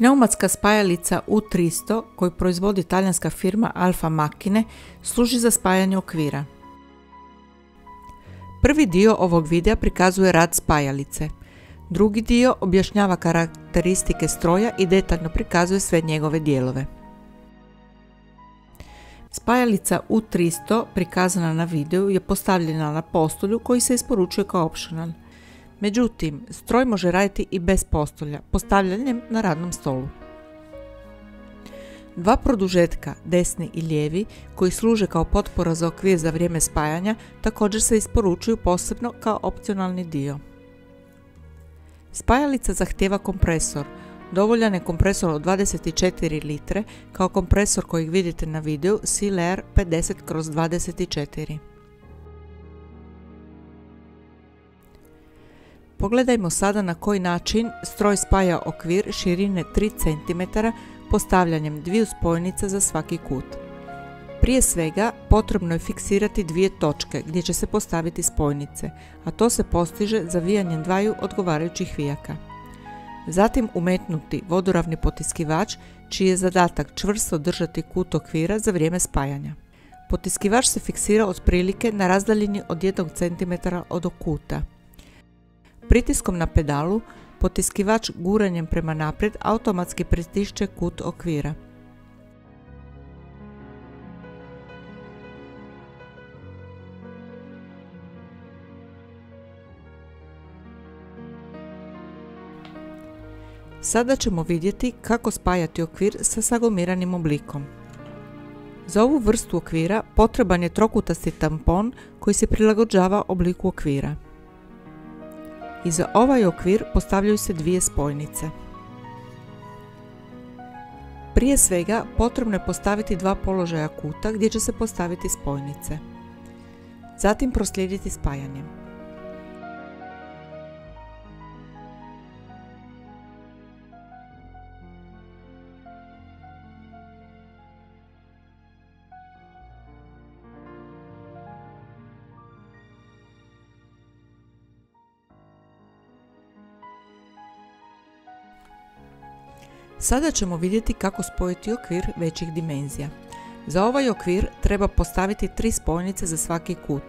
Pneumatska spajalica U300 koju proizvodi talijanska firma Alfa Makine služi za spajanje okvira. Prvi dio ovog videa prikazuje rad spajalice. Drugi dio objašnjava karakteristike stroja i detaljno prikazuje sve njegove dijelove. Spajalica U300 prikazana na videu je postavljena na postolju koji se isporučuje kao optional. Međutim, stroj može raditi i bez postolja, postavljanjem na radnom stolu. Dva produžetka, desni i lijevi, koji služe kao potpora za okvir za vrijeme spajanja, također se isporučuju posebno kao opcionalni dio. Spajalica zahtjeva kompresor. Dovoljan je kompresor od 24 litre kao kompresor kojeg vidite na videu Sealair 50 kroz 24. Pogledajmo sada na koji način stroj spaja okvir širine 3 cm postavljanjem dviju spojnica za svaki kut. Prije svega potrebno je fiksirati dvije točke gdje će se postaviti spojnice, a to se postiže zavijanjem dvaju odgovarajućih vijaka. Zatim umetnuti vodoravni potiskivač čiji je zadatak čvrsto držati kut okvira za vrijeme spajanja. Potiskivač se fiksira otprilike na razdaljini od 1 cm od okuta. Pritiskom na pedalu potiskivač guranjem prema naprijed automatski pritišće kut okvira. Sada ćemo vidjeti kako spajati okvir sa sagomiranim oblikom. Za ovu vrstu okvira potreban je trokutasti tampon koji se prilagođava obliku okvira i za ovaj okvir postavljaju se dvije spojnice. Prije svega potrebno je postaviti dva položaja kuta gdje će se postaviti spojnice. Zatim proslijediti spajanjem. Sada ćemo vidjeti kako spojiti okvir većih dimenzija. Za ovaj okvir treba postaviti tri spojnice za svaki kut.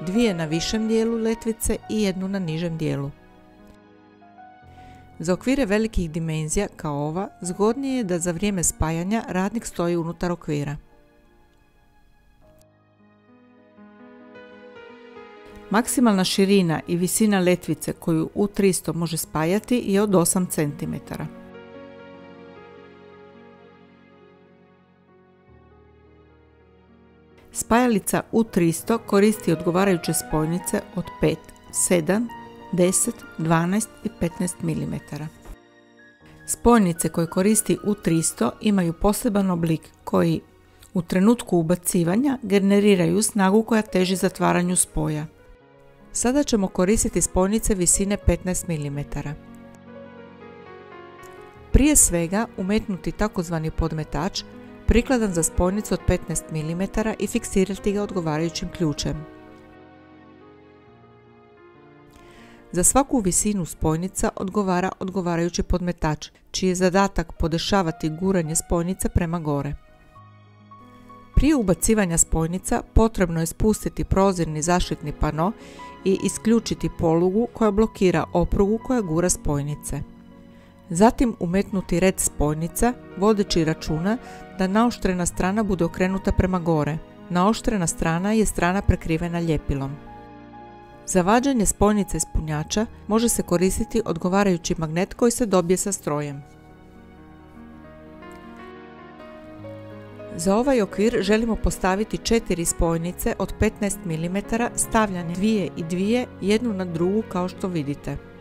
Dvije na višem dijelu letvice i jednu na nižem dijelu. Za okvire velikih dimenzija kao ova zgodnije je da za vrijeme spajanja radnik stoji unutar okvira. Maksimalna širina i visina letvice koju U300 može spajati je od 8 cm. Spajalica U300 koristi odgovarajuće spojnice od 5, 7, 10, 12 i 15 mm. Spojnice koje koristi U300 imaju poseban oblik koji u trenutku ubacivanja generiraju snagu koja teži zatvaranju spoja. Sada ćemo koristiti spojnice visine 15 mm. Prije svega umetnuti takozvani podmetač prikladan za spojnicu od 15 mm i fiksirati ga odgovarajućim ključem. Za svaku visinu spojnica odgovara odgovarajući podmetač, čiji je zadatak podešavati guranje spojnica prema gore. Prije ubacivanja spojnica potrebno je spustiti prozirni zaštitni pano i isključiti polugu koja blokira oprugu koja gura spojnice. Zatim umetnuti red spojnica, vodeći računa da naoštrena strana bude okrenuta prema gore. Naoštrena strana je strana prekrivena ljepilom. Za vađanje spojnice ispunjača može se koristiti odgovarajući magnet koji se dobije sa strojem. Za ovaj okvir želimo postaviti četiri spojnice od 15 mm stavljane dvije i dvije jednu na drugu kao što vidite.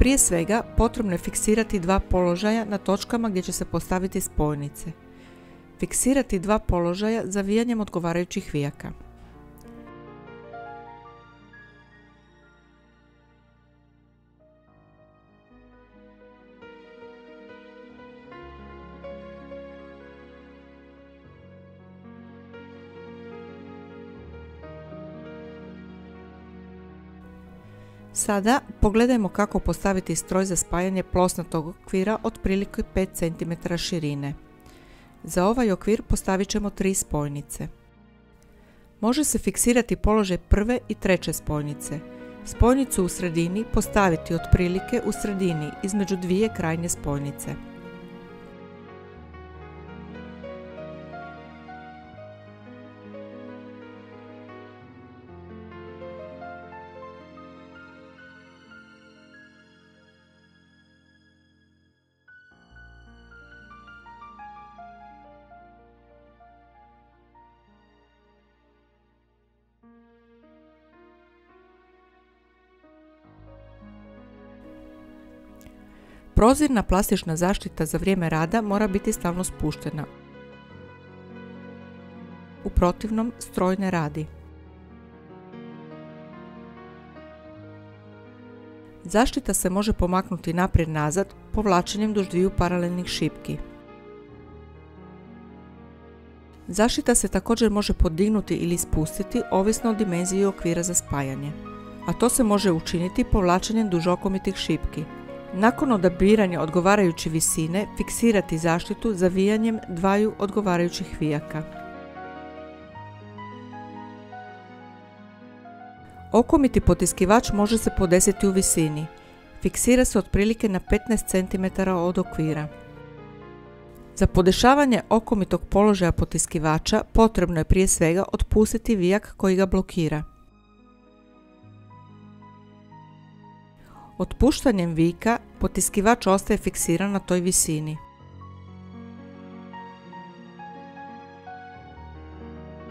Prije svega potrebno je fiksirati dva položaja na točkama gdje će se postaviti spojnice. Fiksirati dva položaja zavijanjem odgovarajućih vijaka. Sada pogledajmo kako postaviti stroj za spajanje plosnatog okvira otprilike 5 cm širine. Za ovaj okvir postavit ćemo tri spojnice. Može se fiksirati položaj prve i treće spojnice. Spojnicu u sredini postaviti otprilike u sredini između dvije krajnje spojnice. Prozirna plastična zaštita za vrijeme rada mora biti stalno spuštena. U protivnom stroj ne radi. Zaštita se može pomaknuti naprijed-nazad povlačenjem duž dviju paralelnih šipki. Zaštita se također može podignuti ili spustiti ovisno o dimenziji okvira za spajanje, a to se može učiniti povlačenjem duž okomitih šipki. Nakon odabiranja odgovarajuće visine, fiksirati zaštitu zavijanjem dvaju odgovarajućih vijaka. Okomiti potiskivač može se podesiti u visini. Fiksira se otprilike na 15 cm od okvira. Za podešavanje okomitog položaja potiskivača potrebno je prije svega otpustiti vijak koji ga blokira. Otpuštanjem vika potiskivač ostaje fiksiran na toj visini.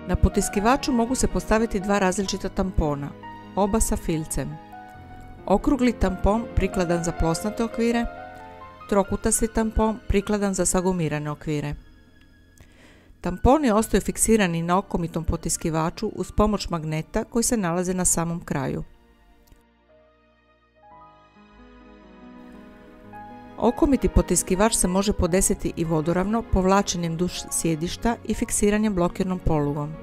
Na potiskivaču mogu se postaviti dva različita tampona, oba sa filcem. Okrugli tampon prikladan za plosnate okvire, trokutasti tampon prikladan za sagumirane okvire. Tamponi ostaju fiksirani na okomitom potiskivaču uz pomoć magneta koji se nalaze na samom kraju. Okomiti potiskivač se može podesiti i vodoravno povlačenjem duž sjedišta i fiksiranjem blokirnom polugom.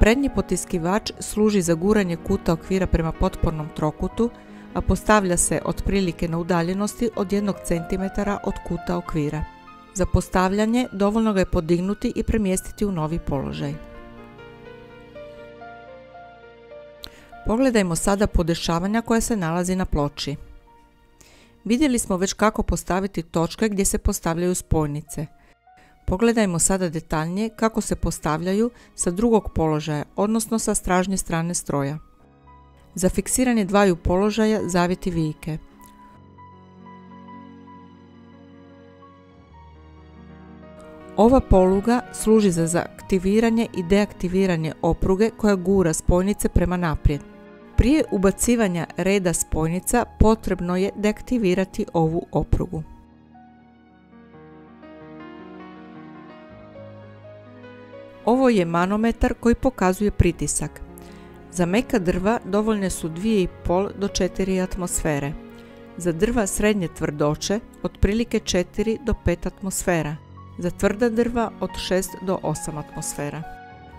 Prednji potiskivač služi za guranje kuta okvira prema potpornom trokutu, a postavlja se otprilike na udaljenosti od 1 cm od kuta okvira. Za postavljanje dovoljno ga je podignuti i premjestiti u novi položaj. Pogledajmo sada podešavanja koja se nalazi na ploči. Vidjeli smo već kako postaviti točke gdje se postavljaju spojnice. Pogledajmo sada detaljnije kako se postavljaju sa drugog položaja, odnosno sa stražnje strane stroja. Za fiksiranje dvaju položaja zaviti vijke. Ova poluga služi za aktiviranje i deaktiviranje opruge koja gura spojnice prema naprijed. Prije ubacivanja reda spojnica potrebno je deaktivirati ovu oprugu. Ovo je manometar koji pokazuje pritisak. Za meka drva dovoljne su 2,5 do 4 atmosfere. Za drva srednje tvrdoće otprilike 4 do 5 atmosfera. Za tvrda drva od 6 do 8 atmosfera.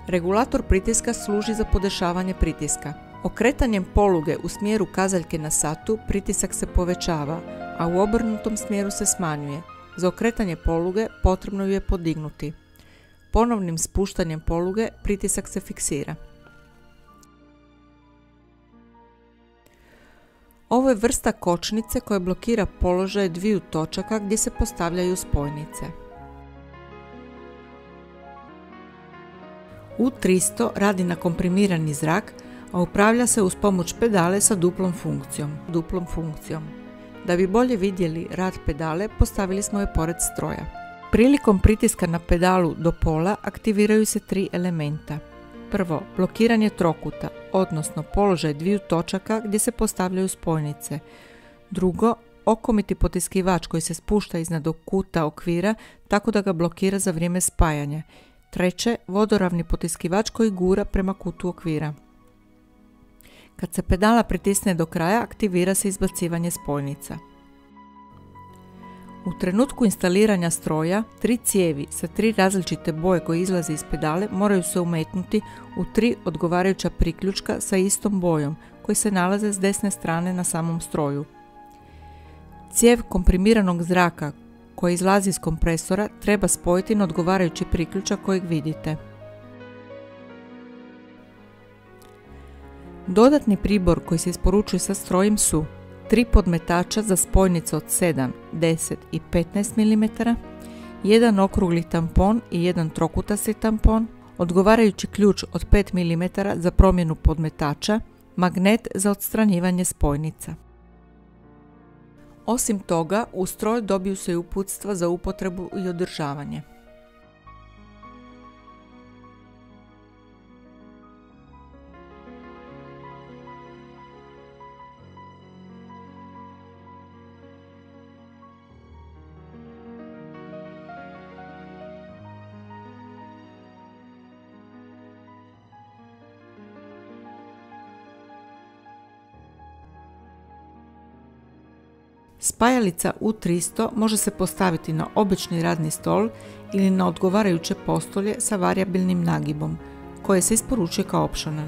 Regulator pritiska služi za podešavanje pritiska. Okretanjem poluge u smjeru kazaljke na satu pritisak se povećava, a u obrnutom smjeru se smanjuje. Za okretanje poluge potrebno ju je podignuti. Ponovnim spuštanjem poluge pritisak se fiksira. Ovo je vrsta kočnice koja blokira položaje dviju točaka gdje se postavljaju spojnice. U300 radi na komprimirani zrak, a upravlja se uz pomoć pedale sa duplom funkcijom. Duplom funkcijom. Da bi bolje vidjeli rad pedale, postavili smo je pored stroja. Prilikom pritiska na pedalu do pola aktiviraju se tri elementa. Prvo, blokiranje trokuta, odnosno položaj dviju točaka gdje se postavljaju spojnice. Drugo, okomiti potiskivač koji se spušta iznad kuta okvira tako da ga blokira za vrijeme spajanja. Treće, vodoravni potiskivač koji gura prema kutu okvira. Kad se pedala pritisne do kraja, aktivira se izbacivanje spojnica. U trenutku instaliranja stroja, tri cijevi sa tri različite boje koje izlaze iz pedale moraju se umetnuti u tri odgovarajuća priključka sa istom bojom koji se nalaze s desne strane na samom stroju. Cijev komprimiranog zraka koji izlazi iz kompresora treba spojiti na odgovarajući priključak kojeg vidite. Dodatni pribor koji se isporučuje sa strojem su tri podmetača za spojnice od 7, 10 i 15 mm, jedan okrugli tampon i jedan trokutasti tampon, odgovarajući ključ od 5 mm za promjenu podmetača, magnet za odstranjivanje spojnica. Osim toga, u stroj dobiju se i uputstva za upotrebu i održavanje. Spajalica U300 može se postaviti na obični radni stol ili na odgovarajuće postolje sa variabilnim nagibom, koje se isporučuje kao optional.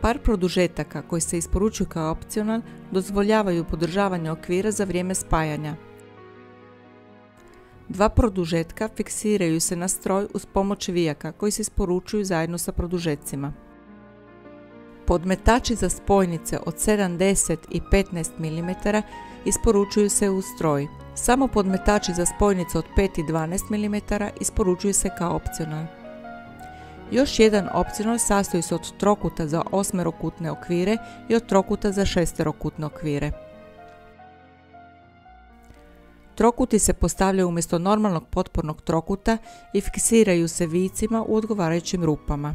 Par produžetaka koji se isporučuju kao opcional dozvoljavaju podržavanje okvira za vrijeme spajanja. Dva produžetka fiksiraju se na stroj uz pomoć vijaka koji se isporučuju zajedno sa produžecima. Podmetači za spojnice od 70 i 15 mm isporučuju se u stroj. Samo podmetači za spojnice od 5 i 12 mm isporučuju se kao opcional. Još jedan opcional sastoji se od trokuta za osmerokutne okvire i od trokuta za šesterokutne okvire. Trokuti se postavljaju umjesto normalnog potpornog trokuta i fiksiraju se vicima u odgovarajućim rupama.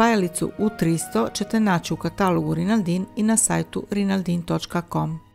Spajalicu U300 ćete naći u katalogu Rinaldin i na sajtu rinaldin.com.